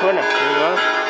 说呢，你说。